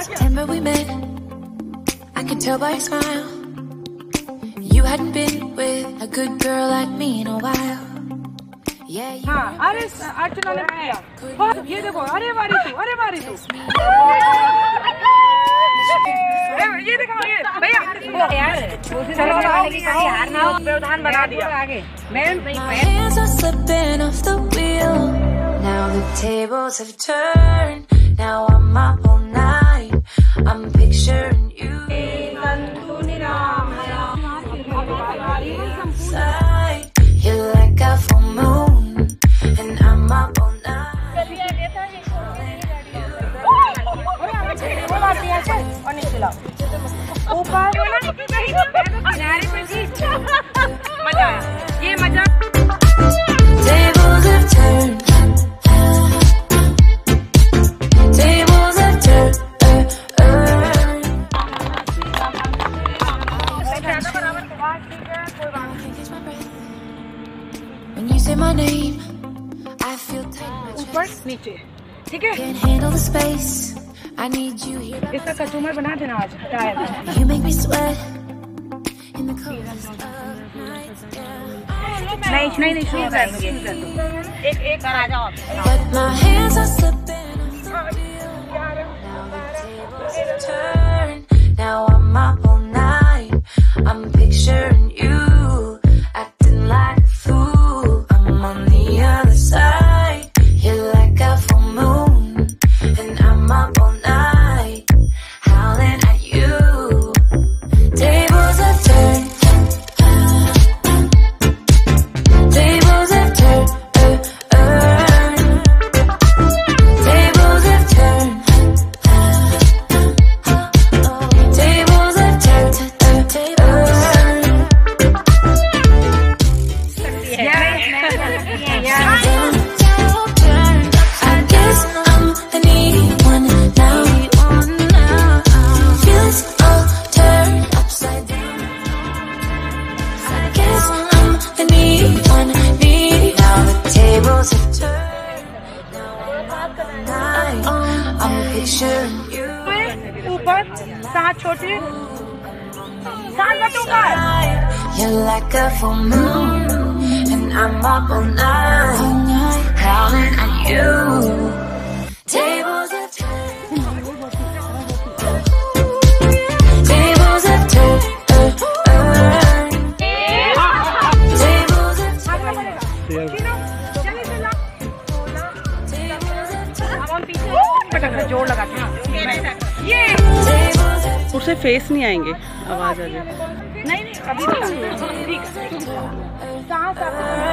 September we met. I could tell by your smile. You hadn't been with a good girl like me in a while. Yeah, you हाँ अरे अर्चना ने किया वाह, ये देखो अरे बारी तू अरे बारी तू ए, ये दिखाओ ये भैया यार चलो आओ हार ना हो व्यवधान बना दिया आगे ma'am My hands are slipping off the wheel. Now the tables have turned. Now I'm up all night. I'm picturing you. Side. You're like a full moon, and I'm up all night. ऊपर किनारे पे जी मजा आया ये मजा When you say my name, I feel tight. ऊपर नीचे ठीक है Can't handle the space. I need you here. इसका कचूमर बना देना आज tyre You make me sweat in the coldest of nights. नहीं नहीं नहीं शुरू करेंगे एक एक कर आ जाओ But my hands are slipping ऊपर सात छोटे सात बटों का You're like a full moon, and I'm up all night, howling at you. Tables have turned. Tables have turned. Tables have turned. चलिए चला Tables have ज़ोर लगा ये! उसे फेस नहीं आएँगे। आवाज़ आ जाए नहीं नहीं अभी तो ठीक है। सांस नहीं